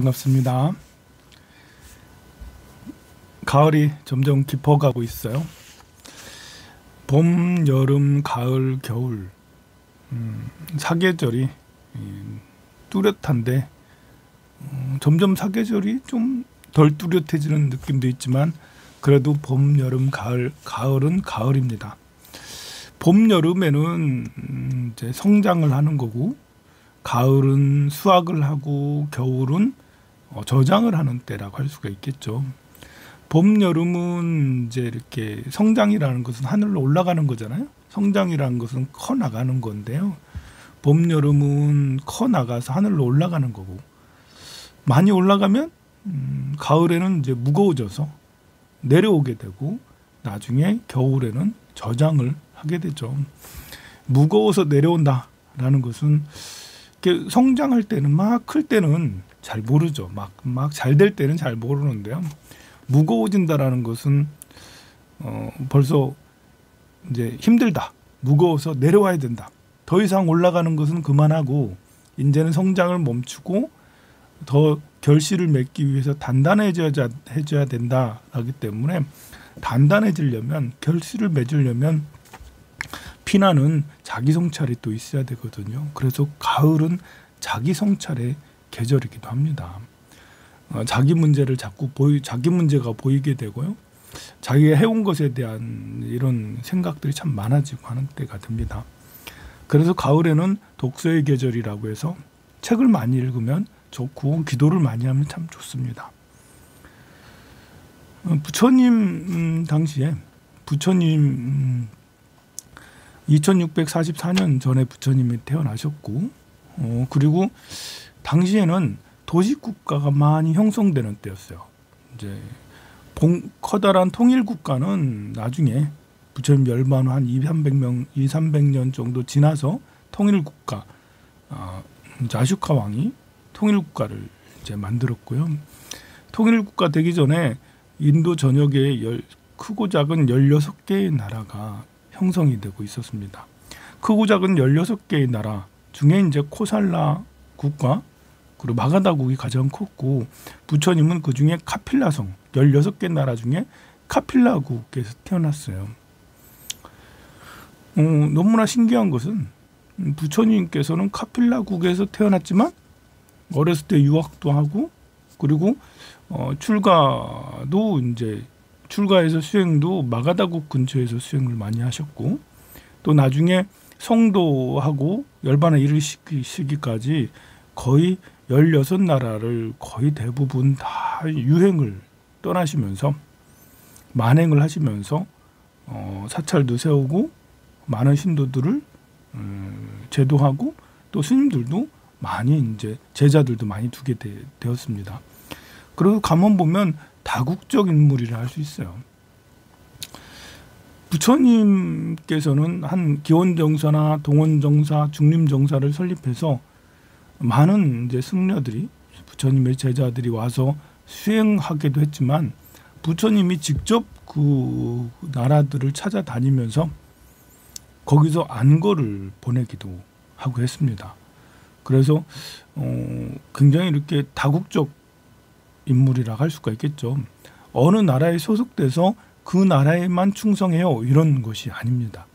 반갑습니다. 가을이 점점 깊어가고 있어요. 봄, 여름, 가을, 겨울 음, 사계절이 뚜렷한데 음, 점점 사계절이 좀 덜 뚜렷해지는 느낌도 있지만 그래도 봄, 여름, 가을, 가을은 가을입니다. 봄, 여름에는 음, 이제 성장을 하는 거고 가을은 수확을 하고 겨울은 어, 저장을 하는 때라고 할 수가 있겠죠. 봄, 여름은 이제 이렇게 성장이라는 것은 하늘로 올라가는 거잖아요. 성장이라는 것은 커 나가는 건데요. 봄, 여름은 커 나가서 하늘로 올라가는 거고 많이 올라가면 음, 가을에는 이제 무거워져서 내려오게 되고 나중에 겨울에는 저장을 하게 되죠. 무거워서 내려온다라는 것은 성장할 때는 막 클 때는 잘 모르죠. 막 막 잘 될 때는 잘 모르는데요. 무거워진다라는 것은 어 벌써 이제 힘들다. 무거워서 내려와야 된다. 더 이상 올라가는 것은 그만하고 이제는 성장을 멈추고 더 결실을 맺기 위해서 단단해져야 해줘야 된다 하기 때문에 단단해지려면 결실을 맺으려면 피나는 자기 성찰이 또 있어야 되거든요. 그래서 가을은 자기 성찰의 계절이기도 합니다. 어, 자기 문제를 자꾸 보이 자기 문제가 보이게 되고요. 자기가 해온 것에 대한 이런 생각들이 참 많아지고 하는 때가 됩니다. 그래서 가을에는 독서의 계절이라고 해서 책을 많이 읽으면 좋고 기도를 많이 하면 참 좋습니다. 어, 부처님 음, 당시에 부처님 음, 2644년 전에 부처님이 태어나셨고 어, 그리고 당시에는 도시 국가가 많이 형성되는 때였어요. 이제 봉, 커다란 통일 국가는 나중에 부처님 멸망 한 2, 300명, 2, 300년 정도 지나서 통일 국가 어, 자슈카 왕이 통일 국가를 이제 만들었고요. 통일 국가 되기 전에 인도 전역에 열, 크고 작은 16개의 나라가 형성이 되고 있었습니다. 크고 작은 16개의 나라 중에 이제 코살라 국가 그리고 마가다국이 가장 컸고 부처님은 그 중에 카필라성 16개 나라 중에 카필라국에서 태어났어요. 어, 너무나 신기한 것은 부처님께서는 카필라국에서 태어났지만 어렸을 때 유학도 하고 그리고 어, 출가도 이제 출가해서 수행도 마가다국 근처에서 수행을 많이 하셨고 또 나중에 성도하고 열반에 이르시기까지 거의 열여섯 나라를 거의 대부분 다 유행을 떠나시면서 만행을 하시면서 어, 사찰도 세우고 많은 신도들을 음, 제도하고 또 스님들도 많이 이제 제자들도 많이 두게 되, 었습니다 그리고 가만 보면 다국적 인물이라 할 수 있어요. 부처님께서는 한 기원정사나 동원정사, 중림정사를 설립해서 많은 이제 승려들이 부처님의 제자들이 와서 수행하기도 했지만 부처님이 직접 그 나라들을 찾아다니면서 거기서 안거를 보내기도 하고 했습니다. 그래서 어 굉장히 이렇게 다국적 인물이라 할 수가 있겠죠. 어느 나라에 소속돼서 그 나라에만 충성해요. 이런 것이 아닙니다.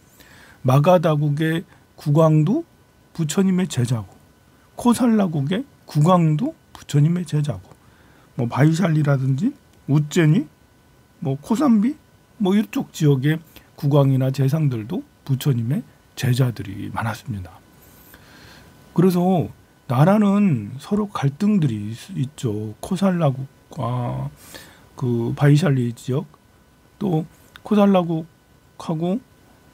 마가다국의 국왕도 부처님의 제자고 코살라국의 국왕도 부처님의 제자고 뭐 바이샬리라든지 우제니 뭐 코삼비 뭐 이쪽 지역의 국왕이나 재상들도 부처님의 제자들이 많았습니다. 그래서 나라는 서로 갈등들이 있죠. 코살라국과 그 바이샬리 지역 또 코살라국하고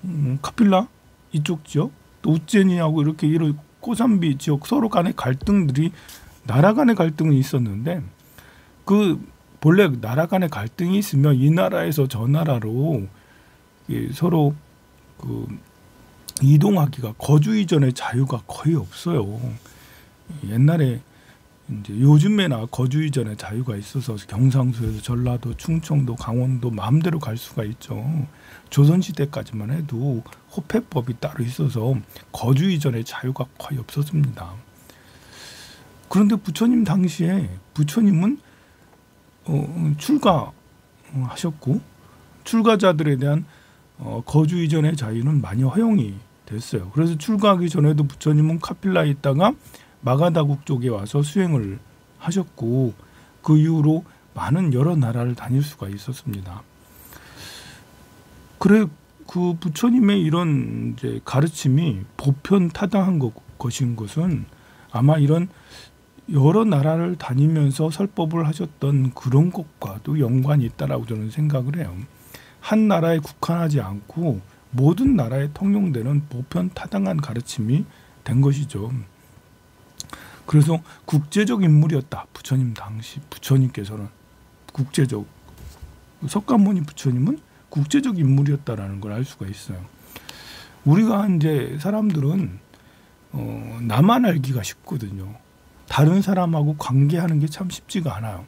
음, 카필라 이쪽 지역 또 우제니하고 이렇게 이런 코삼비 지역 서로 간의 갈등들이 나라 간의 갈등이 있었는데 그 본래 나라 간의 갈등이 있으면 이 나라에서 저 나라로 서로 그 이동하기가 거주 이전의 자유가 거의 없어요. 옛날에 이제 요즘에나 거주 이전에 자유가 있어서 경상수에서 전라도, 충청도, 강원도 마음대로 갈 수가 있죠. 조선 시대까지만 해도 호패법이 따로 있어서 거주 이전에 자유가 거의 없었습니다. 그런데 부처님 당시에 부처님은 어, 출가하셨고 출가자들에 대한 어, 거주 이전의 자유는 많이 허용이 됐어요. 그래서 출가하기 전에도 부처님은 카필라에 있다가 마가다국 쪽에 와서 수행을 하셨고 그 이후로 많은 여러 나라를 다닐 수가 있었습니다. 그래 그 부처님의 이런 이제 가르침이 보편 타당한 것, 것인 것은 아마 이런 여러 나라를 다니면서 설법을 하셨던 그런 것과도 연관이 있다라고 저는 생각을 해요. 한 나라에 국한하지 않고 모든 나라에 통용되는 보편 타당한 가르침이 된 것이죠. 그래서 국제적 인물이었다. 부처님 당시 부처님께서는 국제적 석가모니 부처님은 국제적 인물이었다라는 걸 알 수가 있어요. 우리가 이제 사람들은 어, 나만 알기가 쉽거든요. 다른 사람하고 관계하는 게 참 쉽지가 않아요.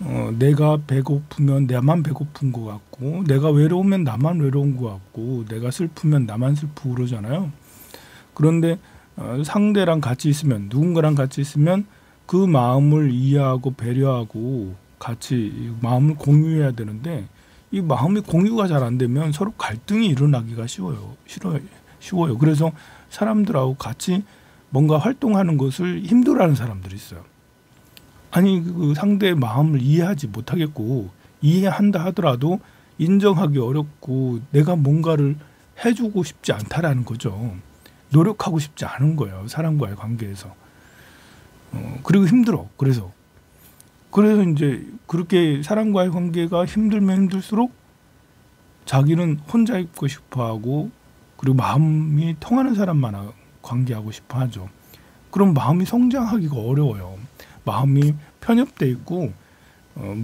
어, 내가 배고프면 나만 배고픈 것 같고, 내가 외로우면 나만 외로운 것 같고, 내가 슬프면 나만 슬프고 그러잖아요. 그런데 어, 상대랑 같이 있으면, 누군가랑 같이 있으면 그 마음을 이해하고 배려하고 같이 마음을 공유해야 되는데, 이 마음이 공유가 잘 안 되면 서로 갈등이 일어나기가 쉬워요. 싫어요. 쉬워요. 그래서 사람들하고 같이 뭔가 활동하는 것을 힘들어하는 사람들이 있어요. 아니 그 상대의 마음을 이해하지 못하겠고 이해한다 하더라도 인정하기 어렵고 내가 뭔가를 해주고 싶지 않다라는 거죠. 노력하고 싶지 않은 거예요. 사람과의 관계에서. 어, 그리고 힘들어. 그래서 그래서 이제 그렇게 사람과의 관계가 힘들면 힘들수록 자기는 혼자 있고 싶어 하고 그리고 마음이 통하는 사람만 관계하고 싶어 하죠. 그럼 마음이 성장하기가 어려워요. 마음이 편협돼 있고 어,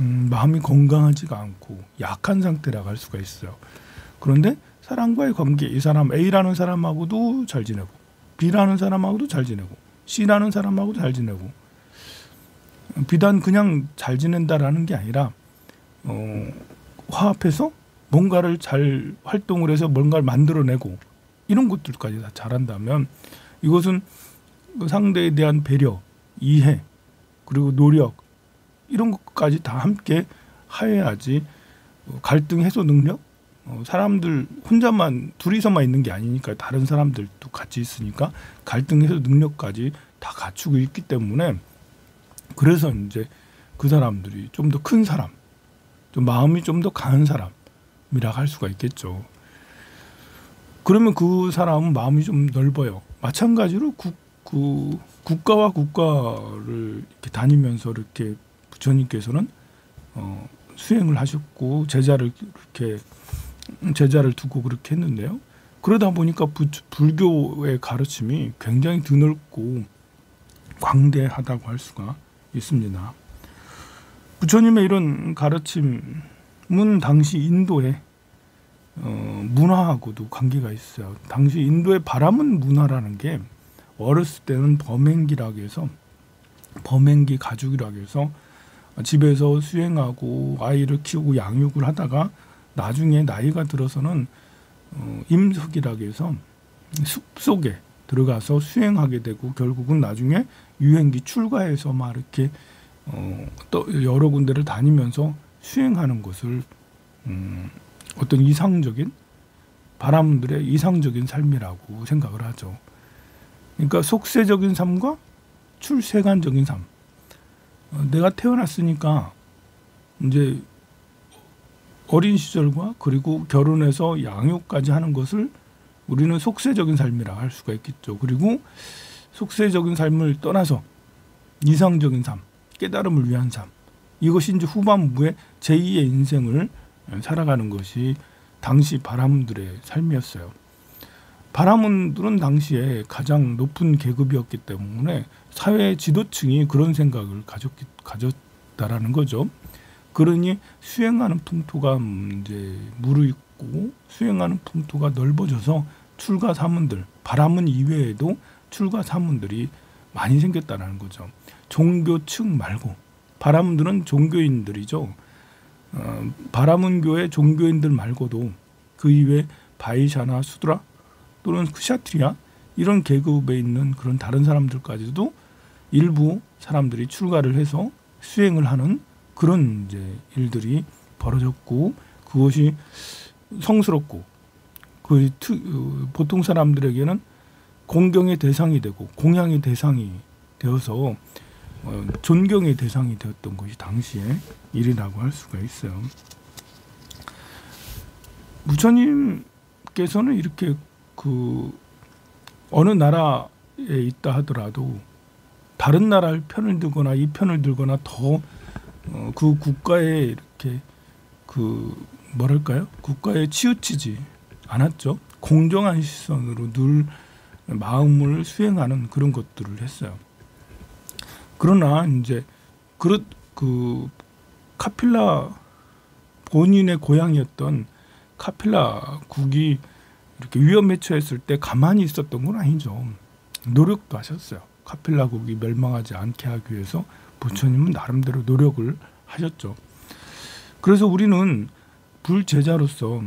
음, 마음이 건강하지가 않고 약한 상태라고 할 수가 있어요. 그런데 사람과의 관계, 이 사람 A라는 사람하고도 잘 지내고 B라는 사람하고도 잘 지내고 C라는 사람하고도 잘 지내고 비단 그냥 잘 지낸다라는 게 아니라 어, 화합해서 뭔가를 잘 활동을 해서 뭔가를 만들어내고 이런 것들까지 다 잘한다면 이것은 그 상대에 대한 배려, 이해, 그리고 노력 이런 것까지 다 함께 하여야지 어, 갈등 해소 능력? 어, 사람들 혼자만 둘이서만 있는 게 아니니까 다른 사람들도 같이 있으니까 갈등 해소 능력까지 다 갖추고 있기 때문에 그래서 이제 그 사람들이 좀 더 큰 사람, 좀 마음이 좀 더 강한 사람이라 할 수가 있겠죠. 그러면 그 사람은 마음이 좀 넓어요. 마찬가지로 국, 그 국가와 국가를 이렇게 다니면서 이렇게 부처님께서는 어, 수행을 하셨고 제자를 이렇게 제자를 두고 그렇게 했는데요. 그러다 보니까 부, 불교의 가르침이 굉장히 드넓고 광대하다고 할 수가 있습니다. 부처님의 이런 가르침은 당시 인도의 어, 문화하고도 관계가 있어요. 당시 인도의 바람은 문화라는 게 어렸을 때는 범행기라고 해서 범행기 가죽이라고 해서 집에서 수행하고 아이를 키우고 양육을 하다가 나중에 나이가 들어서는 어, 임석이라고 해서 숲 속에 들어가서 수행하게 되고 결국은 나중에 유행기 출가해서 막 이렇게 어, 또 여러 군데를 다니면서 수행하는 것을 음, 어떤 이상적인 바람들의 이상적인 삶이라고 생각을 하죠. 그러니까 속세적인 삶과 출세관적인 삶. 어, 내가 태어났으니까 이제 어린 시절과 그리고 결혼해서 양육까지 하는 것을 우리는 속세적인 삶이라 할 수가 있겠죠. 그리고 속세적인 삶을 떠나서 이상적인 삶, 깨달음을 위한 삶. 이것이 이제 후반부의 제2의 인생을 살아가는 것이 당시 바람들의 삶이었어요. 바라문들은 당시에 가장 높은 계급이었기 때문에 사회 지도층이 그런 생각을 가졌기, 가졌다라는 거죠. 그러니 수행하는 풍토가 이제 무르익고 수행하는 풍토가 넓어져서 출가 사문들, 바라문 이외에도 출가 사문들이 많이 생겼다는 거죠. 종교층 말고 바라문들은 종교인들이죠. 어, 바라문교의 종교인들 말고도 그 이외 바이샤나 수드라 또는 크샤트리아 이런 계급에 있는 그런 다른 사람들까지도 일부 사람들이 출가를 해서 수행을 하는 그런 이제 일들이 벌어졌고 그것이 성스럽고 그 보통 사람들에게는 공경의 대상이 되고 공양의 대상이 되어서 어, 존경의 대상이 되었던 것이 당시에 일이라고 할 수가 있어요. 부처님께서는 이렇게 그 어느 나라에 있다 하더라도 다른 나라를 편을 들거나 이 편을 들거나 더그 어, 국가에 이렇게 그 뭐랄까요 국가에 치우치지 않았죠 공정한 시선으로 늘 마음을 수행하는 그런 것들을 했어요. 그러나 이제 그릇 그 카필라 본인의 고향이었던 카필라 국이 이렇게 위험에 처했을 때 가만히 있었던 건 아니죠. 노력도 하셨어요. 카필라 국이 멸망하지 않게 하기 위해서 부처님은 나름대로 노력을 하셨죠. 그래서 우리는 불제자로서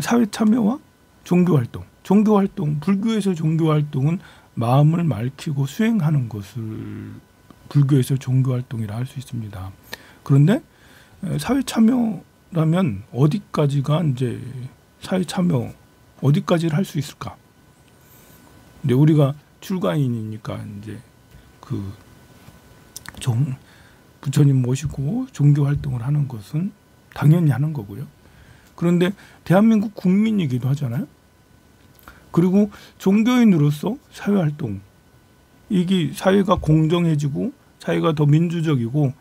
사회 참여와 종교 활동, 종교 활동, 불교에서 종교 활동은 마음을 맑히고 수행하는 것을 불교에서 종교 활동이라 할 수 있습니다. 그런데 사회 참여라면 어디까지가 이제 사회 참여 어디까지를 할 수 있을까? 근데 우리가 출가인이니까 이제 그 종 부처님 모시고 종교 활동을 하는 것은 당연히 하는 거고요. 그런데 대한민국 국민이기도 하잖아요. 그리고 종교인으로서 사회 활동 이게 사회가 공정해지고 사회가 더 민주적이고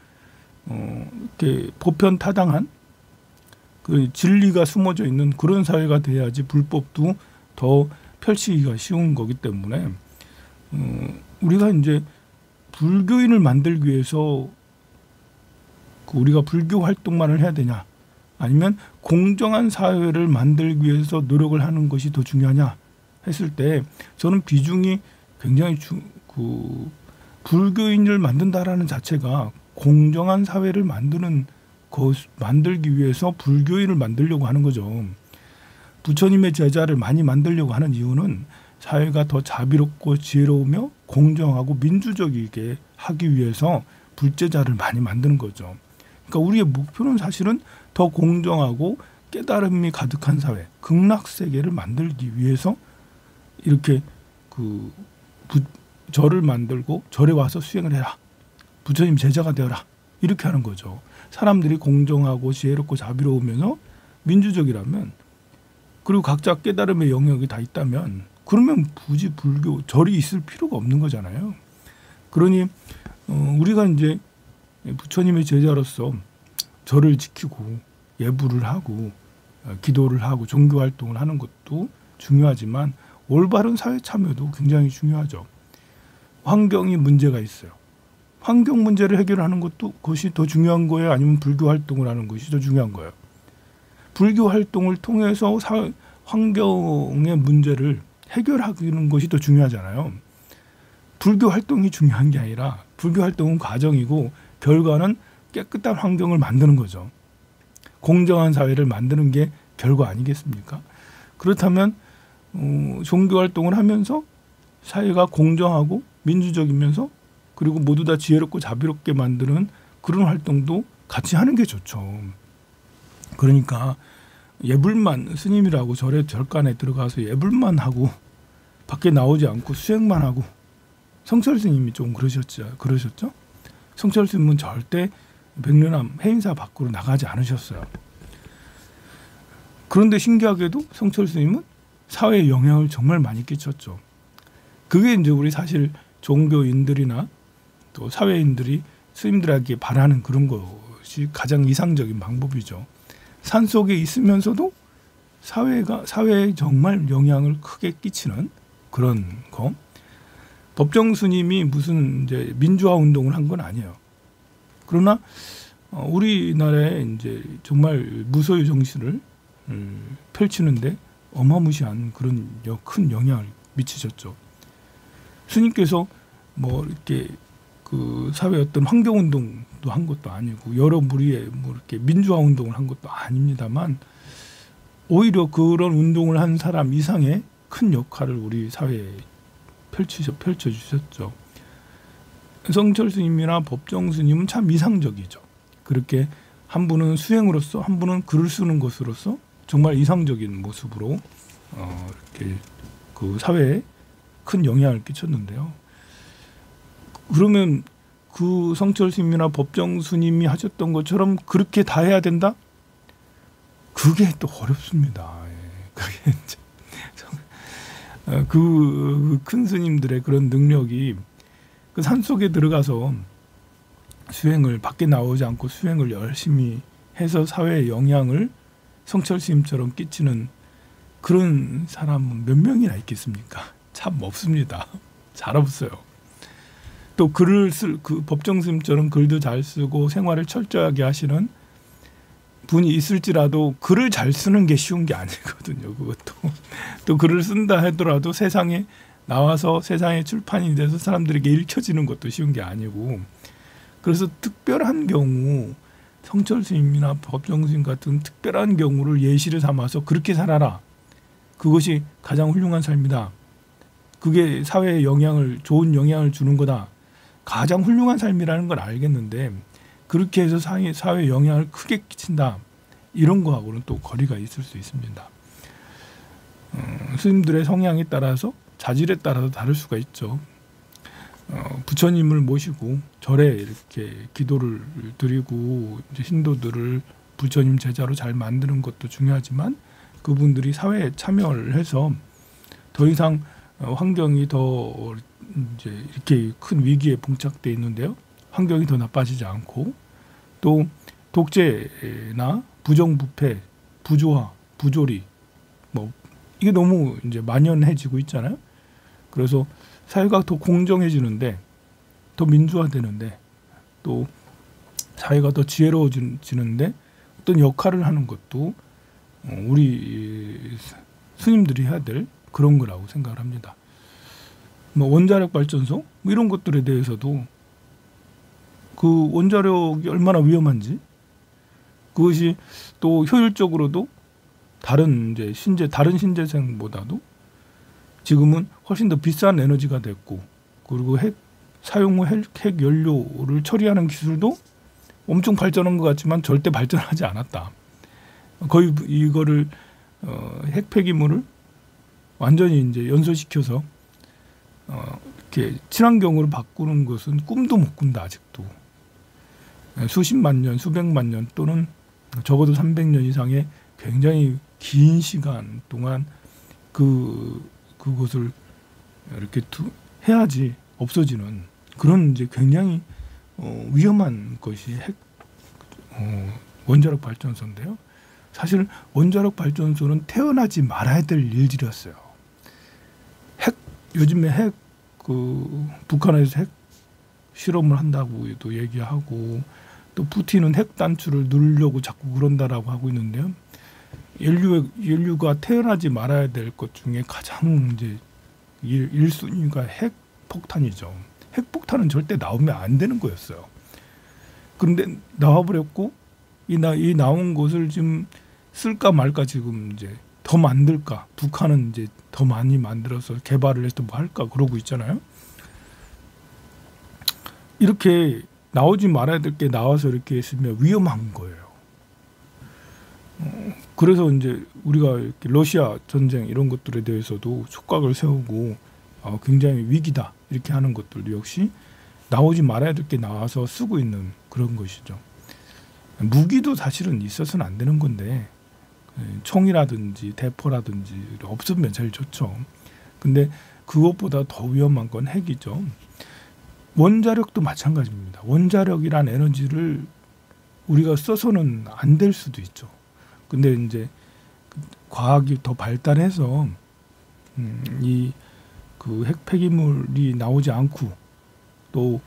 어 이렇게 보편 타당한 그 진리가 숨어져 있는 그런 사회가 돼야지 불법도 더 펼치기가 쉬운 거기 때문에 어 우리가 이제 불교인을 만들기 위해서 그 우리가 불교 활동만을 해야 되냐 아니면 공정한 사회를 만들기 위해서 노력을 하는 것이 더 중요하냐 했을 때 저는 비중이 굉장히 주, 그 불교인을 만든다라는 자체가 공정한 사회를 만드는 것 만들기 위해서 불교인을 만들려고 하는 거죠. 부처님의 제자를 많이 만들려고 하는 이유는 사회가 더 자비롭고 지혜로우며 공정하고 민주적이게 하기 위해서 불제자를 많이 만드는 거죠. 그러니까 우리의 목표는 사실은 더 공정하고 깨달음이 가득한 사회, 극락 세계를 만들기 위해서 이렇게 그 부, 절을 만들고 절에 와서 수행을 해라. 부처님 제자가 되어라. 이렇게 하는 거죠. 사람들이 공정하고 지혜롭고 자비로우면서 민주적이라면 그리고 각자 깨달음의 영역이 다 있다면 그러면 굳이 불교 절이 있을 필요가 없는 거잖아요. 그러니 어, 우리가 이제 부처님의 제자로서 절을 지키고 예불을 하고 어, 기도를 하고 종교 활동을 하는 것도 중요하지만 올바른 사회 참여도 굉장히 중요하죠. 환경이 문제가 있어요. 환경 문제를 해결하는 것도 그것이 더 중요한 거예요? 아니면 불교 활동을 하는 것이 더 중요한 거예요? 불교 활동을 통해서 사, 환경의 문제를 해결하는 것이 더 중요하잖아요. 불교 활동이 중요한 게 아니라 불교 활동은 과정이고 결과는 깨끗한 환경을 만드는 거죠. 공정한 사회를 만드는 게 결과 아니겠습니까? 그렇다면 어, 종교 활동을 하면서 사회가 공정하고 민주적이면서 그리고 모두 다 지혜롭고 자비롭게 만드는 그런 활동도 같이 하는 게 좋죠. 그러니까 예불만 스님이라고 절에 절간에 들어가서 예불만 하고 밖에 나오지 않고 수행만 하고 성철 스님이 좀 그러셨죠. 그러셨죠? 성철 스님은 절대 백년암 해인사 밖으로 나가지 않으셨어요. 그런데 신기하게도 성철 스님은 사회에 영향을 정말 많이 끼쳤죠. 그게 이제 우리 사실 종교인들이나 또 사회인들이 스님들에게 바라는 그런 것이 가장 이상적인 방법이죠. 산 속에 있으면서도 사회가 사회에 정말 영향을 크게 끼치는 그런 거. 법정 스님이 무슨 이제 민주화 운동을 한 건 아니에요. 그러나 어, 우리나라에 이제 정말 무소유 정신을 음, 펼치는데 어마무시한 그런 큰 영향을 미치셨죠. 스님께서 뭐 이렇게 그 사회 어떤 환경 운동도 한 것도 아니고 여러 무리의 뭐 이렇게 민주화 운동을 한 것도 아닙니다만 오히려 그런 운동을 한 사람 이상의 큰 역할을 우리 사회에 펼치셔 펼쳐 주셨죠. 성철 스님이나 법정 스님은 참 이상적이죠. 그렇게 한 분은 수행으로서 한 분은 글을 쓰는 것으로서 정말 이상적인 모습으로 어, 이렇게 그 사회에 큰 영향을 끼쳤는데요. 그러면 그 성철 스님이나 법정 스님이 하셨던 것처럼 그렇게 다 해야 된다? 그게 또 어렵습니다. 예. 그게 어, 그큰 스님들의 그런 능력이 그 산 속에 들어가서 수행을 밖에 나오지 않고 수행을 열심히 해서 사회에 영향을 성철 스님처럼 끼치는 그런 사람은 몇 명이나 있겠습니까? 참 없습니다. 잘 없어요. 또 글을 쓸 그 법정 스님처럼 글도 잘 쓰고 생활을 철저하게 하시는 분이 있을지라도 글을 잘 쓰는 게 쉬운 게 아니거든요. 그것도 또 글을 쓴다 하더라도 세상에 나와서 세상에 출판이 돼서 사람들에게 읽혀지는 것도 쉬운 게 아니고 그래서 특별한 경우 성철 스님이나 법정 스님 같은 특별한 경우를 예시를 삼아서 그렇게 살아라. 그것이 가장 훌륭한 삶이다. 그게 사회에 영향을 좋은 영향을 주는 거다. 가장 훌륭한 삶이라는 걸 알겠는데 그렇게 해서 사회, 사회에 영향을 크게 끼친다. 이런 거하고는 또 거리가 있을 수 있습니다. 음, 스님들의 성향에 따라서 자질에 따라서 다를 수가 있죠. 어, 부처님을 모시고 절에 이렇게 기도를 드리고 이제 신도들을 부처님 제자로 잘 만드는 것도 중요하지만 그분들이 사회에 참여를 해서 더 이상 어, 환경이 더 이제 이렇게 큰 위기에 봉착돼 있는데요. 환경이 더 나빠지지 않고 또 독재나 부정부패, 부조화, 부조리 뭐 이게 너무 이제 만연해지고 있잖아요. 그래서 사회가 더 공정해지는데 더 민주화되는데 또 사회가 더 지혜로워지는데 어떤 역할을 하는 것도 어, 우리 스님들이 해야 될 그런 거라고 생각을 합니다. 뭐 원자력 발전소 뭐 이런 것들에 대해서도 그 원자력이 얼마나 위험한지 그것이 또 효율적으로도 다른 이제 신재 다른 신재생보다도 지금은 훨씬 더 비싼 에너지가 됐고 그리고 핵 사용 후 핵, 핵 연료를 처리하는 기술도 엄청 발전한 것 같지만 절대 발전하지 않았다. 거의 이거를 어, 핵 폐기물을 완전히 이제 연소시켜서 어, 이렇게 친환경으로 바꾸는 것은 꿈도 못 꾼다 아직도 수십만 년, 수백만 년 또는 적어도 300년 이상의 굉장히 긴 시간 동안 그 그것을 이렇게 두, 해야지 없어지는 그런 이제 굉장히 어, 위험한 것이 핵 어, 원자력 발전소인데요. 사실 원자력 발전소는 태어나지 말아야 될 일들이었어요. 핵 요즘에 핵 그 북한에서 핵 실험을 한다고도 얘기하고 또 푸틴은 핵 단추를 누르려고 자꾸 그런다라고 하고 있는데요. 인류 인류가 태어나지 말아야 될 것 중에 가장 이제 일, 순위가 핵 폭탄이죠. 핵 폭탄은 절대 나오면 안 되는 거였어요. 그런데 나와버렸고 이, 나, 이 나온 것을 지금 쓸까 말까 지금 이제 더 만들까 북한은 이제 더 많이 만들어서 개발을 해서 뭐 할까 그러고 있잖아요. 이렇게 나오지 말아야 될 게 나와서 이렇게 했으면 위험한 거예요. 그래서 이제 우리가 러시아 전쟁 이런 것들에 대해서도 촉각을 세우고 어, 굉장히 위기다 이렇게 하는 것들도 역시 나오지 말아야 될 게 나와서 쓰고 있는 그런 것이죠. 무기도 사실은 있어서는 안 되는 건데 예, 총이라든지 대포라든지 없으면 제일 좋죠. 근데 그것보다 더 위험한 건 핵이죠. 원자력도 마찬가지입니다. 원자력이란 에너지를 우리가 써서는 안 될 수도 있죠. 근데 이제 과학이 더 발달해서 음, 이그 핵 폐기물이 나오지 않고 또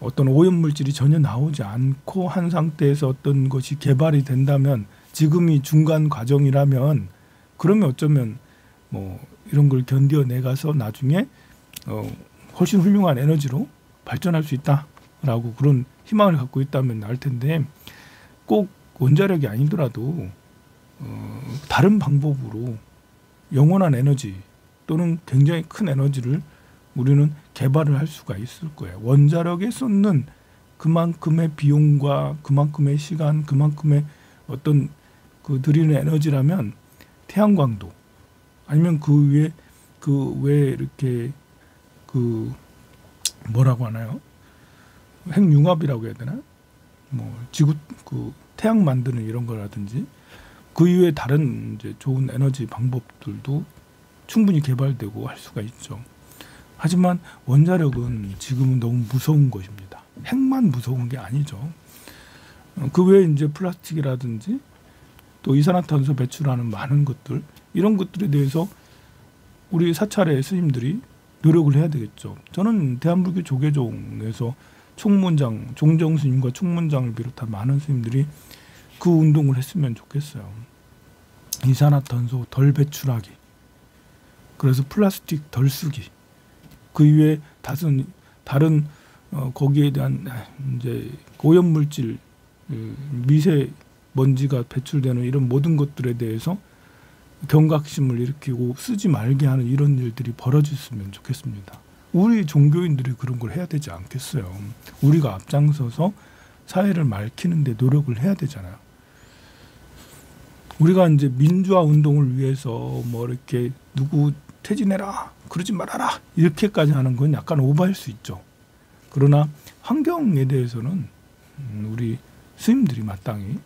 어떤 오염 물질이 전혀 나오지 않고 한 상태에서 어떤 것이 개발이 된다면 지금이 중간 과정이라면 그러면 어쩌면 뭐 이런 걸 견뎌내 가서 나중에 어 훨씬 훌륭한 에너지로 발전할 수 있다라고 그런 희망을 갖고 있다면 알 텐데 꼭 원자력이 아니더라도 어, 다른 방법으로 영원한 에너지 또는 굉장히 큰 에너지를 우리는 개발을 할 수가 있을 거예요. 원자력에 쏟는 그만큼의 비용과 그만큼의 시간, 그만큼의 어떤 그 들이는 에너지라면 태양광도 아니면 그 위에 그 왜 이렇게 그 뭐라고 하나요? 핵융합이라고 해야 되나? 뭐 지구 그 태양 만드는 이런 거라든지 그 이외에 다른 이제 좋은 에너지 방법들도 충분히 개발되고 할 수가 있죠. 하지만 원자력은 지금은 너무 무서운 것입니다. 핵만 무서운 게 아니죠. 어, 그 외에 이제 플라스틱이라든지 또 이산화탄소 배출하는 많은 것들 이런 것들에 대해서 우리 사찰의 스님들이 노력을 해야 되겠죠. 저는 대한불교 조계종에서 총문장 종정 스님과 총문장을 비롯한 많은 스님들이 그 운동을 했으면 좋겠어요. 이산화탄소 덜 배출하기. 그래서 플라스틱 덜 쓰기. 그 이외에 다른 다른 어, 거기에 대한 이제 오염 물질 그 미세 먼지가 배출되는 이런 모든 것들에 대해서 경각심을 일으키고 쓰지 말게 하는 이런 일들이 벌어졌으면 좋겠습니다. 우리 종교인들이 그런 걸 해야 되지 않겠어요. 우리가 앞장서서 사회를 맑히는데 노력을 해야 되잖아요. 우리가 이제 민주화 운동을 위해서 뭐 이렇게 누구 퇴진해라 그러지 말아라 이렇게까지 하는 건 약간 오버할 수 있죠. 그러나 환경에 대해서는 음, 우리 스님들이 마땅히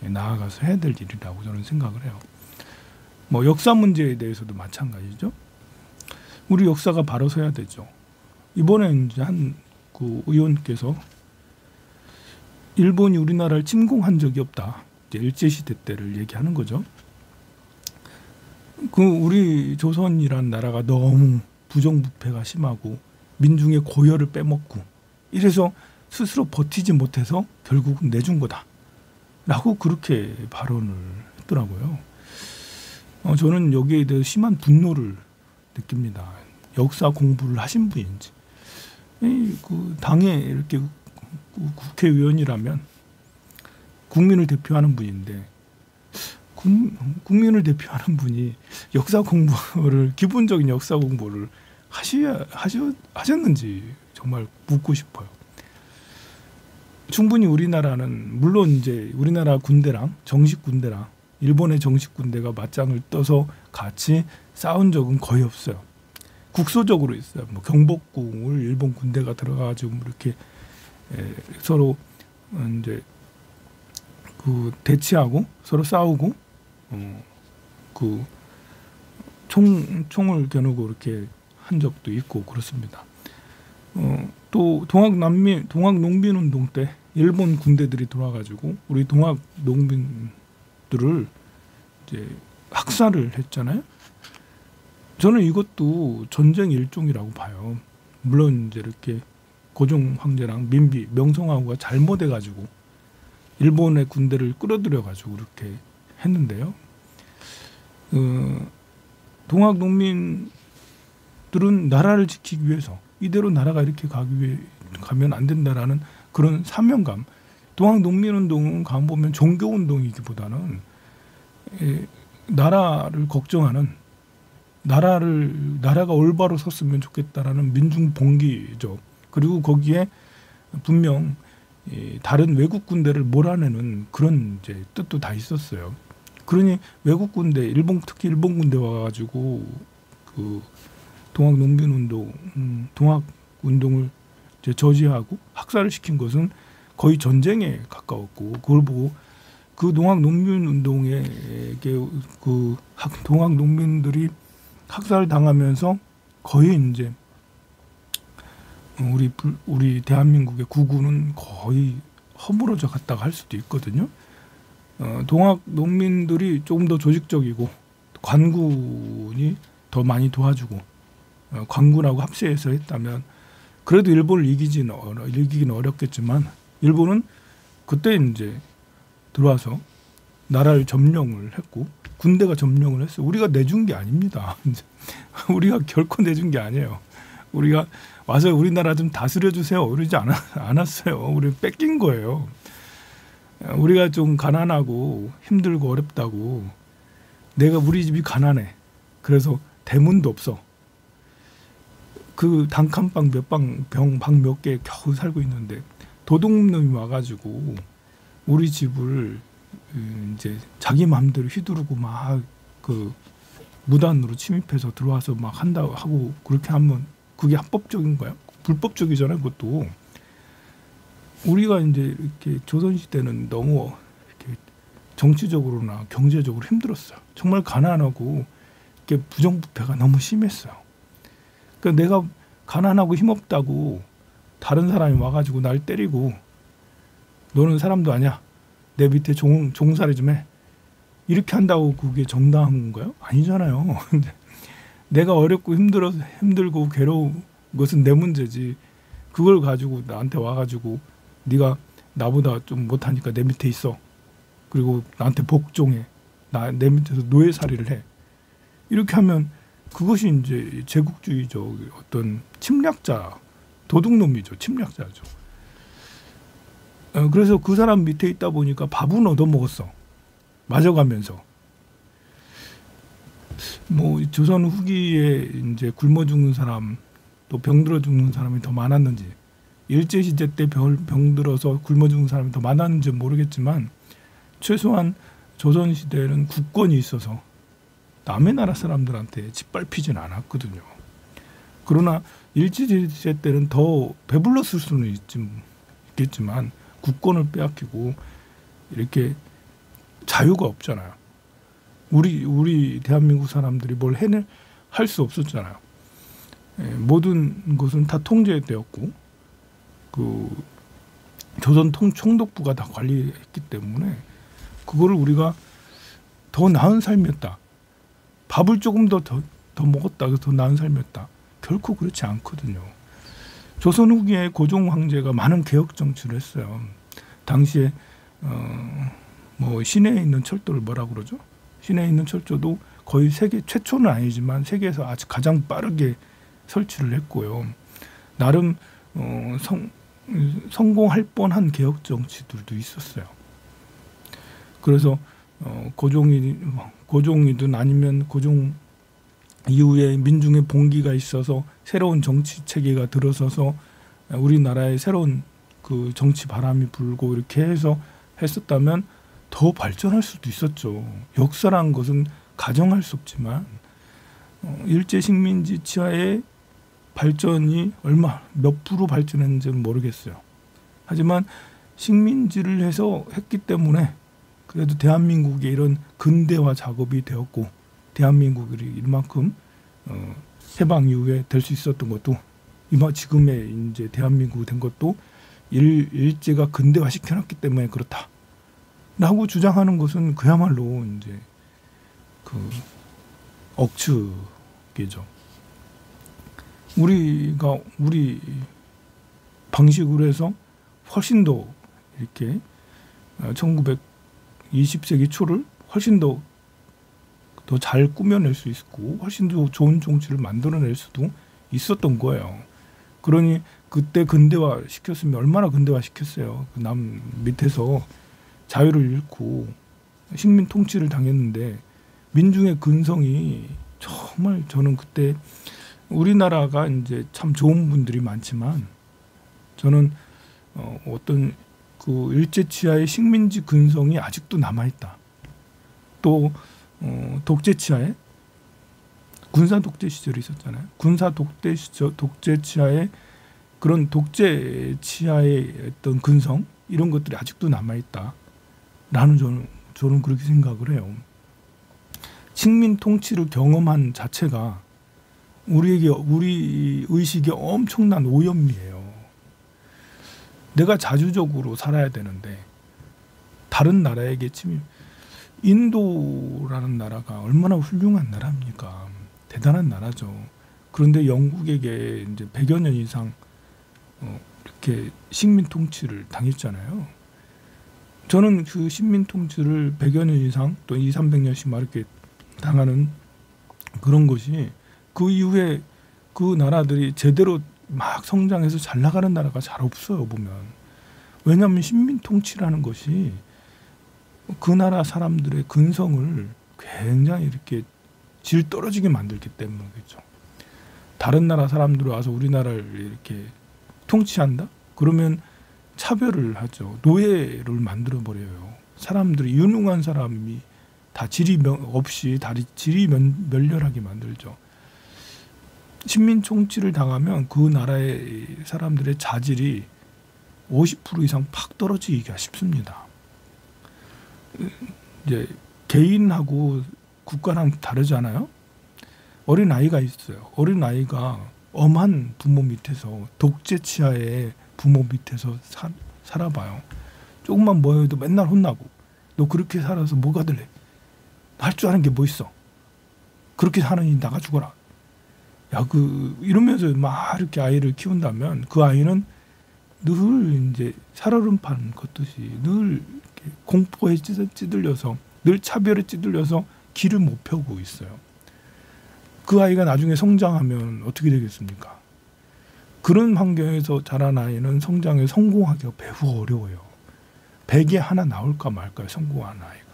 나아가서 해야 될 일이라고 저는 생각을 해요. 뭐 역사 문제에 대해서도 마찬가지죠. 우리 역사가 바로 서야 되죠. 이번에 이제 한 그 의원께서 일본이 우리나라를 침공한 적이 없다. 이제 일제 시대 때를 얘기하는 거죠. 그 우리 조선이란 나라가 너무 부정부패가 심하고 민중의 고열을 빼먹고 이래서 스스로 버티지 못해서 결국은 내준 거다. 라고 그렇게 발언을 했더라고요. 어, 저는 여기에 대해 심한 분노를 느낍니다. 역사 공부를 하신 분인지. 그 당에 이렇게 국회의원이라면 국민을 대표하는 분인데 국민을 대표하는 분이 역사 공부를 기본적인 역사 공부를 하셔 하셔 하셨는지 정말 묻고 싶어요. 충분히 우리나라는 물론 이제 우리나라 군대랑 정식 군대랑 일본의 정식 군대가 맞짱을 떠서 같이 싸운 적은 거의 없어요. 국소적으로 있어요. 뭐 경복궁을 일본 군대가 들어가가지고 뭐 이렇게 에, 서로 이제 그 대치하고 서로 싸우고 어, 그 총, 총을 겨누고 이렇게 한 적도 있고 그렇습니다. 어, 또 동학 난민 동학 농민 운동 때 일본 군대들이 돌아가지고 우리 동학 농민들을 이제 학살을 했잖아요. 저는 이것도 전쟁 일종이라고 봐요. 물론 이제 이렇게 고종 황제랑 민비 명성황후가 잘못해 가지고 일본의 군대를 끌어들여 가지고 이렇게 했는데요. 어, 동학 농민들은 나라를 지키기 위해서 이대로 나라가 이렇게 가기 위해 가면 안 된다라는 그런 사명감. 동학 농민운동은 가 보면 종교 운동이기보다는 에, 나라를 걱정하는 나라를 나라가 올바로 섰으면 좋겠다라는 민중 봉기죠. 그리고 거기에 분명 이 다른 외국 군대를 몰아내는 그런 이제 뜻도 다 있었어요. 그러니 외국 군대, 일본 특히 일본 군대 와가지고 그 동학 농민 운동, 음, 동학 운동을 이제 저지하고 학살을 시킨 것은 거의 전쟁에 가까웠고 그걸 보고 그 동학 농민 운동에 그 동학 농민들이 학살 당하면서 거의 이제 우리 우리 대한민국의 구구는 거의 허물어져 갔다가 할 수도 있거든요. 어, 동학 농민들이 조금 더 조직적이고 관군이 더 많이 도와주고 어, 관군하고 합세해서 했다면 그래도 일본을 이기지는 어려, 이기기는 어렵겠지만 일본은 그때 이제 들어와서 나라를 점령을 했고 군대가 점령을 했어요. 우리가 내준 게 아닙니다. 우리가 결코 내준 게 아니에요. 우리가 와서 우리나라 좀 다스려 주세요. 그러지 않았어요. 우리 뺏긴 거예요. 우리가 좀 가난하고 힘들고 어렵다고 내가 우리 집이 가난해. 그래서 대문도 없어. 그 단칸방 몇 방 병 방 몇 개 겨우 살고 있는데 도둑놈이 와가지고 우리 집을 음, 이제 자기 마음대로 휘두르고 막 그 무단으로 침입해서 들어와서 막 한다고 하고 그렇게 하면 그게 합법적인가요? 불법적이잖아요, 그것도. 우리가 이제 이렇게 조선 시대는 너무 이렇게 정치적으로나 경제적으로 힘들었어요. 정말 가난하고 이렇게 부정부패가 너무 심했어요. 그러니까 내가 가난하고 힘없다고 다른 사람이 와가지고 날 때리고 너는 사람도 아니야. 내 밑에 종, 종살이 좀 해. 이렇게 한다고 그게 정당한 건가요? 아니잖아요. 내가 어렵고 힘들어서 힘들고 괴로운 것은 내 문제지. 그걸 가지고 나한테 와가지고 네가 나보다 좀 못하니까 내 밑에 있어. 그리고 나한테 복종해. 나 내 밑에서 노예살이를 해. 이렇게 하면 그것이 이제 제국주의적 어떤 침략자, 도둑놈이죠. 침략자죠. 어, 그래서 그 사람 밑에 있다 보니까 밥은 얻어먹었어. 맞아가면서. 뭐 조선 후기에 이제 굶어 죽는 사람 또 병들어 죽는 사람이 더 많았는지 일제 시대 때 병, 병들어서 굶어 죽는 사람이 더 많았는지 모르겠지만 최소한 조선 시대에는 국권이 있어서 남의 나라 사람들한테 짓밟히진 않았거든요. 그러나 일제 시대 때는 더 배불렀을 수는 있지, 있겠지만 국권을 빼앗기고 이렇게 자유가 없잖아요. 우리 우리 대한민국 사람들이 뭘 해낼 할 수 없었잖아요. 예, 모든 것은 다 통제되었고 그 조선 통 총독부가 다 관리했기 때문에 그거를 우리가 더 나은 삶이었다. 밥을 조금 더 더 더 먹었다. 더 나은 삶이었다. 결코 그렇지 않거든요. 조선 후기에 고종 황제가 많은 개혁 정치를 했어요. 당시에 어 뭐 시내에 있는 철도를 뭐라 그러죠? 시내에 있는 철도도 거의 세계 최초는 아니지만 세계에서 아주 가장 빠르게 설치를 했고요. 나름 어, 성, 성공할 뻔한 개혁 정치들도 있었어요. 그래서 어, 고종이 고종이든 아니면 고종 이후에 민중의 봉기가 있어서 새로운 정치 체계가 들어서서 우리나라에 새로운 그 정치 바람이 불고 이렇게 해서 했었다면 더 발전할 수도 있었죠. 역사란 것은 가정할 수 없지만 어, 일제 식민지 치하의 발전이 얼마 몇 프로 발전했는지는 모르겠어요. 하지만 식민지를 해서 했기 때문에 그래도 대한민국의 이런 근대화 작업이 되었고 대한민국이 이만큼 어, 해방 이후에 될 수 있었던 것도 이마 지금의 이제 대한민국이 된 것도 일, 일제가 근대화 시켜놨기 때문에 그렇다. 라고 주장하는 것은 그야말로 이제 그 억측이죠. 우리가 우리 방식으로 해서 훨씬 더 이렇게 1920세기 초를 훨씬 더 더 잘 꾸며낼 수 있고 훨씬 더 좋은 정치를 만들어낼 수도 있었던 거예요. 그러니 그때 근대화 시켰으면 얼마나 근대화 시켰어요. 그 남 밑에서 자유를 잃고 식민 통치를 당했는데 민중의 근성이 정말 저는 그때 우리나라가 이제 참 좋은 분들이 많지만 저는 어, 어떤 그 일제 치하의 식민지 근성이 아직도 남아 있다. 또 어, 독재 치하에 군사 독재 시절이 있었잖아요. 군사 독재 시절 독재 치하에 그런 독재 치하의 어떤 근성 이런 것들이 아직도 남아 있다 라는 저는 저는 그렇게 생각을 해요. 식민 통치를 경험한 자체가 우리에게 우리 의식에 엄청난 오염이에요. 내가 자주적으로 살아야 되는데 다른 나라에게 침입 인도라는 나라가 얼마나 훌륭한 나라입니까? 대단한 나라죠. 그런데 영국에게 이제 100여 년 이상 어, 이렇게 식민 통치를 당했잖아요. 저는 그 식민 통치를 100여 년 이상 또 2, 300년씩 막 이렇게 당하는 그런 것이 그 이후에 그 나라들이 제대로 막 성장해서 잘 나가는 나라가 잘 없어요 보면 왜냐하면 식민 통치라는 것이 그 나라 사람들의 근성을 굉장히 이렇게 질 떨어지게 만들기 때문이겠죠. 다른 나라 사람들이 와서 우리나라를 이렇게 통치한다? 그러면 차별을 하죠. 노예를 만들어 버려요. 사람들이 유능한 사람이 다 질이 없이 다리 질이 멸렬하게 만들죠. 식민 총치를 당하면 그 나라의 사람들의 자질이 50% 이상 팍 떨어지기가 쉽습니다. 이제 개인하고 국가랑 다르잖아요. 어린 아이가 있어요. 어린 아이가 엄한 부모 밑에서 독재 치하의 부모 밑에서 사, 살아봐요. 조금만 뭐 해도 맨날 혼나고 너 그렇게 살아서 뭐가 될래? 할 줄 아는 게 뭐 있어? 그렇게 사느니 나가 죽어라. 야, 그, 이러면서 막 이렇게 아이를 키운다면 그 아이는 늘 이제 살얼음판 걷듯이 늘 공포에 찌들려서 늘 차별에 찌들려서 길을 못 펴고 있어요. 그 아이가 나중에 성장하면 어떻게 되겠습니까? 그런 환경에서 자란 아이는 성장에 성공하기가 매우 어려워요. 백에 하나 나올까 말까 성공한 아이가.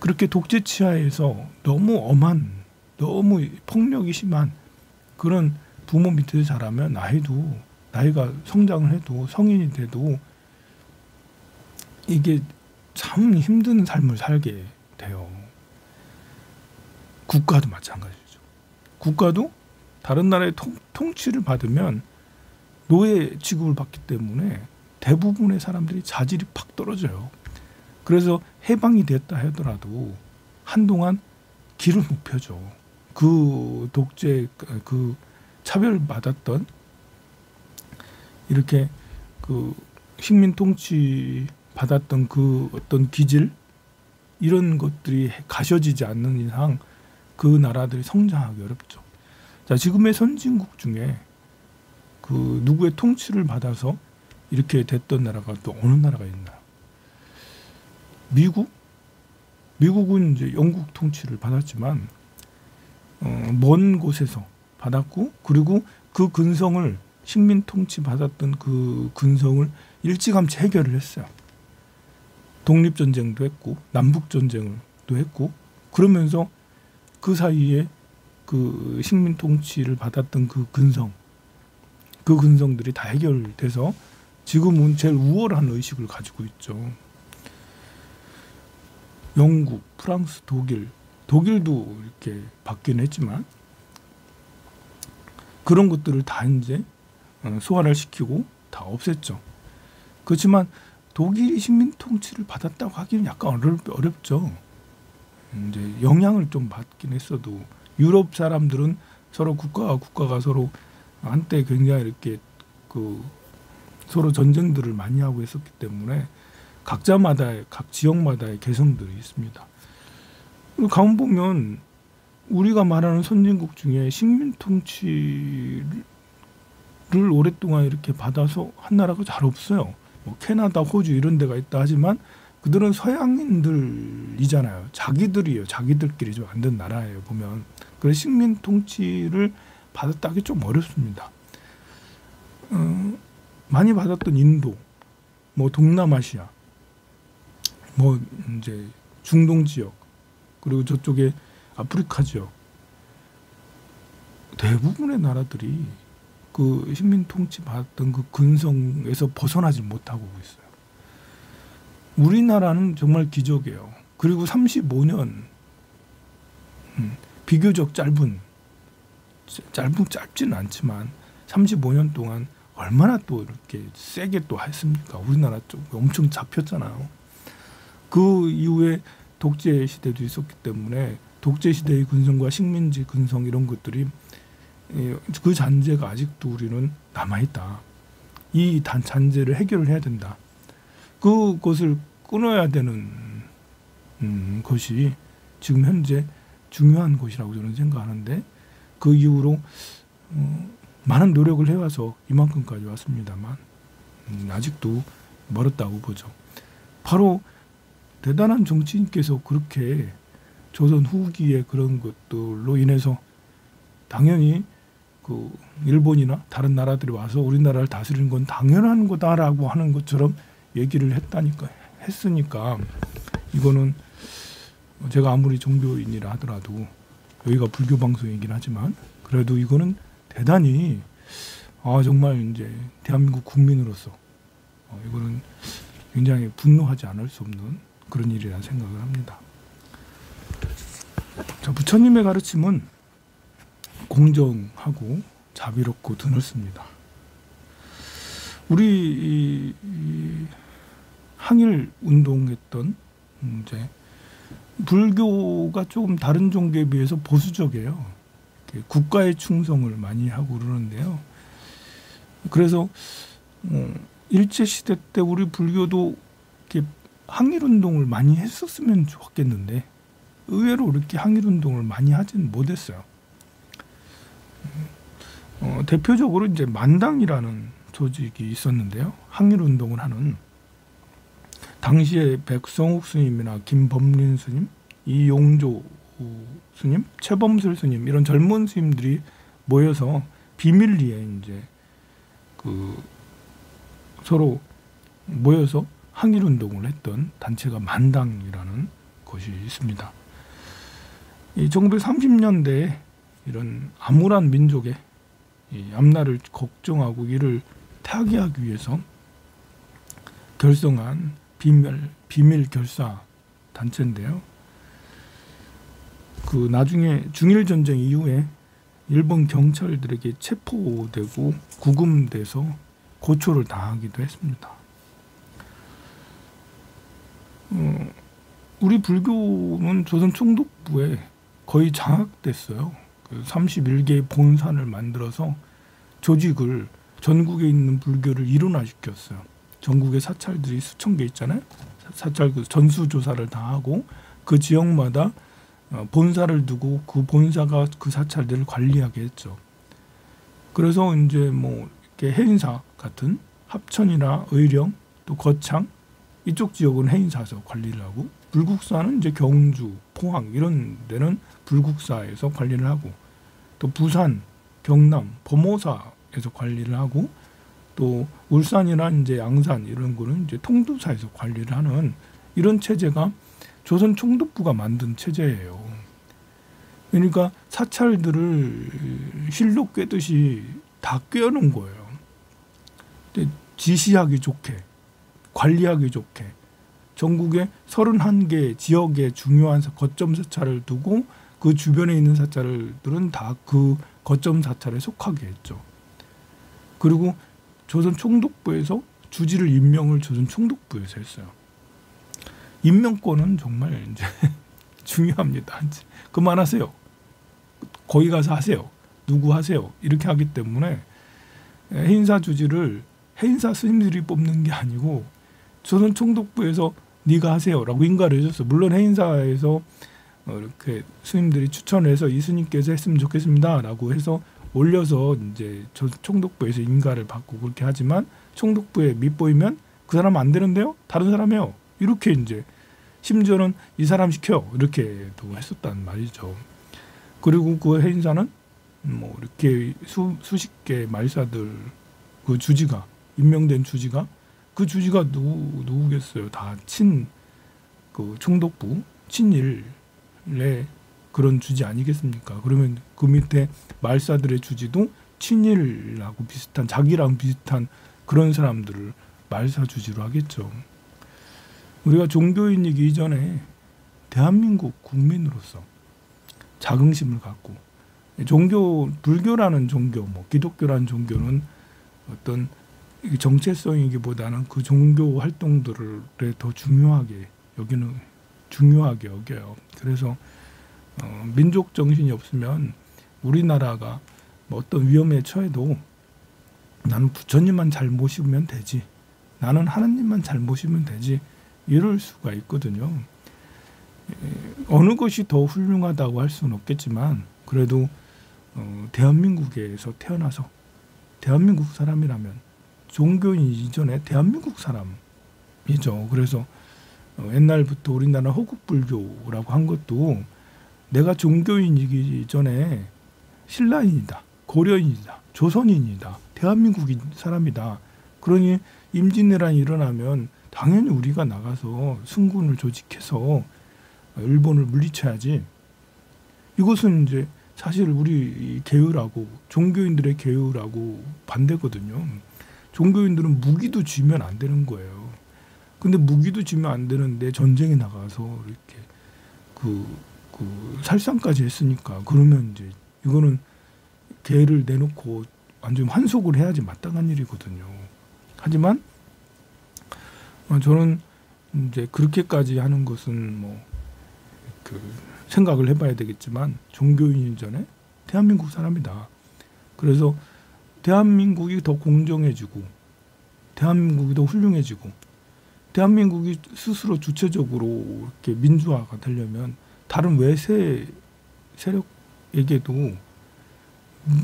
그렇게 독재 치하에서 너무 엄한, 너무 폭력이 심한 그런 부모 밑에서 자라면 나이도 나이가 성장을 해도 성인이 돼도 이게 참 힘든 삶을 살게 돼요. 국가도 마찬가지죠. 국가도 다른 나라의 통, 통치를 받으면 노예 취급을 받기 때문에 대부분의 사람들이 자질이 팍 떨어져요. 그래서 해방이 됐다 하더라도 한동안 길을 못 펴죠. 그 독재 그 차별받았던 이렇게 그 식민 통치 받았던 그 어떤 기질 이런 것들이 가셔지지 않는 이상 그 나라들이 성장하기 어렵죠. 자, 지금의 선진국 중에 그 누구의 통치를 받아서 이렇게 됐던 나라가 또 어느 나라가 있나? 미국? 미국은 이제 영국 통치를 받았지만 어, 먼 곳에서 받았고 그리고 그 근성을 식민 통치 받았던 그 근성을 일찌감치 해결을 했어요. 독립 전쟁도 했고 남북 전쟁도 했고 그러면서 그 사이에 그 식민 통치를 받았던 그 근성 그 근성들이 다 해결돼서 지금은 제일 우월한 의식을 가지고 있죠. 영국, 프랑스, 독일, 독일도 이렇게 받긴 했지만 그런 것들을 다 이제 어, 소화를 시키고 다 없앴죠. 그렇지만 독일이 식민 통치를 받았다고 하기는 약간 어렵, 어렵죠. 이제 영향을 좀 받긴 했어도 유럽 사람들은 서로 국가와 국가가 서로 한때 굉장히 이렇게 그 서로 전쟁들을 많이 하고 있었기 때문에 각자마다의 각 지역마다의 개성들이 있습니다. 가만 보면 우리가 말하는 선진국 중에 식민 통치를 오랫동안 이렇게 받아서 한 나라가 잘 없어요. 뭐 캐나다, 호주 이런 데가 있다 하지만 그들은 서양인들이잖아요. 자기들이에요. 자기들끼리 좀 만든 나라예요. 보면 그래서 식민 통치를 받았다기 좀 어렵습니다. 어, 많이 받았던 인도, 뭐 동남아시아, 뭐 이제 중동 지역 그리고 저쪽에 아프리카 지역 대부분의 나라들이 그 식민 통치 받았던 그 근성에서 벗어나지 못하고 있어요. 우리나라는 정말 기적이에요. 그리고 35년 음, 비교적 짧은 짧은 짧지는 않지만 35년 동안 얼마나 또 이렇게 세게 또 했습니까? 우리나라 쪽 엄청 잡혔잖아요. 그 이후에 독재 시대도 있었기 때문에 독재 시대의 근성과 식민지 근성 이런 것들이 예, 그 잔재가 아직도 우리는 남아 있다. 이단 잔재를 해결을 해야 된다. 그것을 끊어야 되는 음, 것이 지금 현재 중요한 것이라고 저는 생각하는데 그 이후로 어, 많은 노력을 해와서 이만큼까지 왔습니다만 음, 아직도 멀었다고 보죠. 바로 대단한 정치인께서 그렇게 조선 후기의 그런 것들로 인해서 당연히 그 일본이나 다른 나라들이 와서 우리나라를 다스리는 건 당연한 거다라고 하는 것처럼 얘기를 했다니까 했으니까 이거는 제가 아무리 종교인이라 하더라도 여기가 불교 방송이긴 하지만 그래도 이거는 대단히 아 정말 이제 대한민국 국민으로서 어, 이거는 굉장히 분노하지 않을 수 없는 그런 일이라 생각을 합니다. 자, 부처님의 가르침은 공정하고 자비롭고 드넓습니다. 우리 이, 이 항일 운동했던 이제 불교가 조금 다른 종교에 비해서 보수적이에요. 국가의 충성을 많이 하고 그러는데요. 그래서 어, 일제 시대 때 우리 불교도 이렇게 항일 운동을 많이 했었으면 좋겠는데 의외로 이렇게 항일 운동을 많이 하진 못했어요. 어, 대표적으로 이제 만당이라는 조직이 있었는데요. 항일 운동을 하는 당시에 백성욱 스님이나 김범린 스님, 이용조 스님, 최범슬 스님 이런 젊은 스님들이 모여서 비밀리에 이제 그 서로 모여서 항일 운동을 했던 단체가 만당이라는 것이 있습니다. 이 1930년대에 이런 암울한 민족의 이 앞날을 걱정하고 이를 타개하기 위해서 결성한 비밀 비밀 결사 단체인데요. 그 나중에 중일 전쟁 이후에 일본 경찰들에게 체포되고 구금돼서 고초를 당하기도 했습니다. 어, 우리 불교는 조선 총독부에 거의 장악됐어요. 그 31개의 본산을 만들어서 조직을 전국에 있는 불교를 일원화시켰어요. 전국에 사찰들이 수천 개 있잖아요. 사찰 그 전수 조사를 다 하고 그 지역마다 어, 본사를 두고 그 본사가 그 사찰들을 관리하게 했죠. 그래서 이제 뭐 이렇게 해인사 같은 합천이나 의령 또 거창 이쪽 지역은 해인사에서 관리를 하고 불국사는 이제 경주, 포항 이런 데는 불국사에서 관리를 하고 또 부산, 경남, 범호사에서 관리를 하고 또 울산이나 이제 양산 이런 거는 이제 통도사에서 관리를 하는 이런 체제가 조선 총독부가 만든 체제예요. 그러니까 사찰들을 실로 꿰듯이 다 꿰어놓은 거예요. 지시하기 좋게, 관리하기 좋게, 전국에 31개 지역의 중요한 거점 사찰을 두고 그 주변에 있는 사찰들은 다 그 거점 사찰에 속하게 했죠. 그리고 조선 총독부에서 주지를 임명을 조선 총독부에서 했어요. 임명권은 정말 이제 중요합니다. 그만하세요. 거기 가서 하세요. 누구 하세요. 이렇게 하기 때문에 해인사 주지를 해인사 스님들이 뽑는 게 아니고 조선 총독부에서 네가 하세요라고 인가를 해줬어. 물론 해인사에서 어, 이렇게 스님들이 추천해서 이 스님께서 했으면 좋겠습니다라고 해서 올려서 이제 저 총독부에서 인가를 받고 그렇게 하지만 총독부에 밑보이면 그 사람 안 되는데요? 다른 사람이요. 이렇게 이제 심지어는 이 사람 시켜 이렇게도 했었단 말이죠. 그리고 그 해인사는 뭐 이렇게 수, 수십 개 말사들 그 주지가 임명된 주지가 그 주지가 누구 누구겠어요? 다 친 그 총독부 친일의 그런 주지 아니겠습니까? 그러면 그 밑에 말사들의 주지도 친일하고 비슷한 자기랑 비슷한 그런 사람들을 말사 주지로 하겠죠. 우리가 종교인이기 이전에 대한민국 국민으로서 자긍심을 갖고 종교 불교라는 종교 뭐 기독교라는 종교는 어떤 정체성이기보다는 그 종교 활동들을 더 중요하게 여기는 중요하게 여겨요. 그래서 어, 민족 정신이 없으면 우리나라가 뭐 어떤 위험에 처해도 나는 부처님만 잘 모시면 되지. 나는 하나님만 잘 모시면 되지. 이럴 수가 있거든요. 어느 것이 더 훌륭하다고 할 수는 없겠지만 그래도 어, 대한민국에서 태어나서 대한민국 사람이라면 종교인 이전에 대한민국 사람이죠. 그래서 어, 옛날부터 우리나라 호국불교라고 한 것도 내가 종교인이기 전에 신라인이다, 고려인이다, 조선인이다, 대한민국 사람이다. 그러니 임진왜란이 일어나면 당연히 우리가 나가서 승군을 조직해서 일본을 물리쳐야지. 이것은 이제 사실 우리 계율하고 종교인들의 계율하고 반대거든요. 종교인들은 무기도 쥐면 안 되는 거예요. 근데 무기도 쥐면 안 되는데 전쟁에 나가서 이렇게 그, 그 살상까지 했으니까 그러면 이제 이거는 개를 내놓고 완전 환속을 해야지 마땅한 일이거든요. 하지만 어, 저는 이제 그렇게까지 하는 것은 뭐 그 생각을 해봐야 되겠지만 종교인이 전에 대한민국 사람이다. 그래서 대한민국이 더 공정해지고 대한민국이 더 훌륭해지고 대한민국이 스스로 주체적으로 이렇게 민주화가 되려면 다른 외세 세력에게도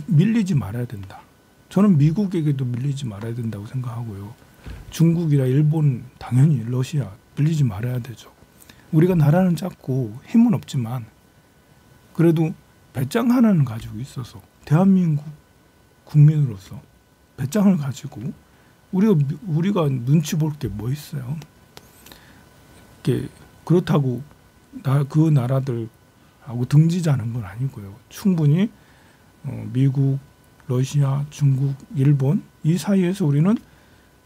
밀리지 말아야 된다. 저는 미국에게도 밀리지 말아야 된다고 생각하고요. 중국이나 일본, 당연히 러시아 밀리지 말아야 되죠. 우리가 나라는 작고 힘은 없지만 그래도 배짱 하나는 가지고 있어서 대한민국 국민으로서 배짱을 가지고 우리가 우리가 눈치 볼 게 뭐 있어요? 이게 그렇다고 나 그 나라들하고 등지자는 건 아니고요. 충분히 어, 미국, 러시아, 중국, 일본 이 사이에서 우리는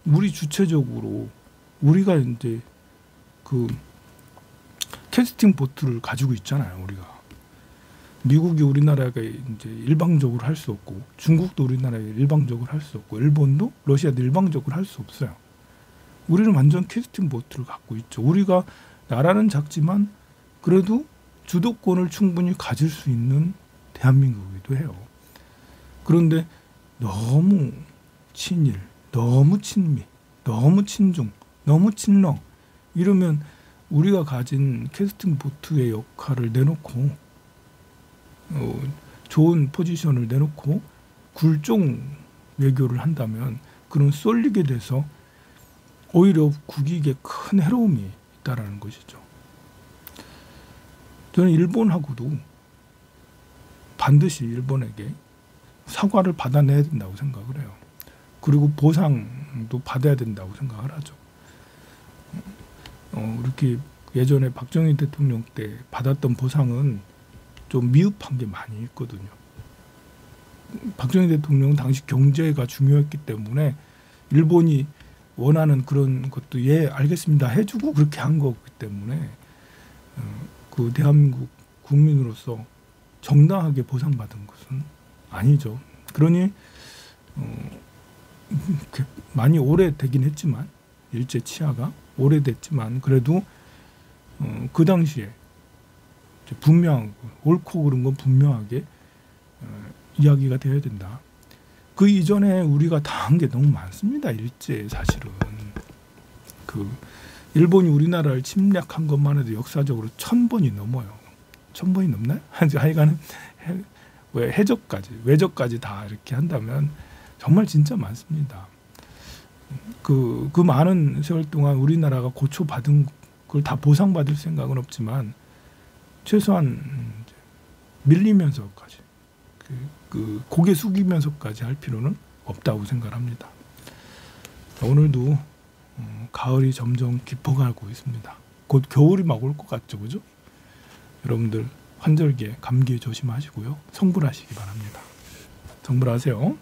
우리 주체적으로 우리가 이제 그 캐스팅 보트를 가지고 있잖아요. 우리가 미국이 우리나라가 이제 일방적으로 할 수 없고 중국도 우리나라에 일방적으로 할 수 없고 일본도 러시아도 일방적으로 할 수 없어요. 우리는 완전 캐스팅 보트를 갖고 있죠. 우리가 나라는 작지만 그래도 주도권을 충분히 가질 수 있는 대한민국이기도 해요. 그런데 너무 친일, 너무 친미, 너무 친중, 너무 친러 이러면 우리가 가진 캐스팅 보트의 역할을 내놓고 어, 좋은 포지션을 내놓고 굴종 외교를 한다면 그런 쏠리게 돼서 오히려 국익에 큰 해로움이 있다라는 것이죠. 저는 일본하고도 반드시 일본에게 사과를 받아내야 된다고 생각을 해요. 그리고 보상도 받아야 된다고 생각을 하죠. 어, 이렇게 예전에 박정희 대통령 때 받았던 보상은 좀 미흡한 게 많이 있거든요. 박정희 대통령은 당시 경제가 중요했기 때문에 일본이 원하는 그런 것도 예 알겠습니다 해주고 그렇게 한 거기 때문에 어, 그 대한민국 국민으로서 정당하게 보상받은 것은 아니죠. 그러니 어, 많이 오래되긴 했지만 일제 치하가 오래됐지만 그래도 어, 그 당시에 분명 옳고 그른 건 분명하게 어, 이야기가 되어야 된다. 그 이전에 우리가 당한 게 너무 많습니다. 일제 사실은 그 일본이 우리나라를 침략한 것만 해도 역사적으로 천 번이 넘어요. 천 번이 넘나요? 하여간은 왜 해적까지 외적까지 다 이렇게 한다면 정말 진짜 많습니다. 그, 그 많은 세월 동안 우리나라가 고초받은 걸다 보상받을 생각은 없지만 최소한 밀리면서까지 그, 그 고개 숙이면서까지 할 필요는 없다고 생각합니다. 오늘도 어, 가을이 점점 깊어가고 있습니다. 곧 겨울이 막 올 것 같죠, 그죠? 여러분들 환절기에 감기 조심하시고요. 성불하시기 바랍니다. 성불하세요.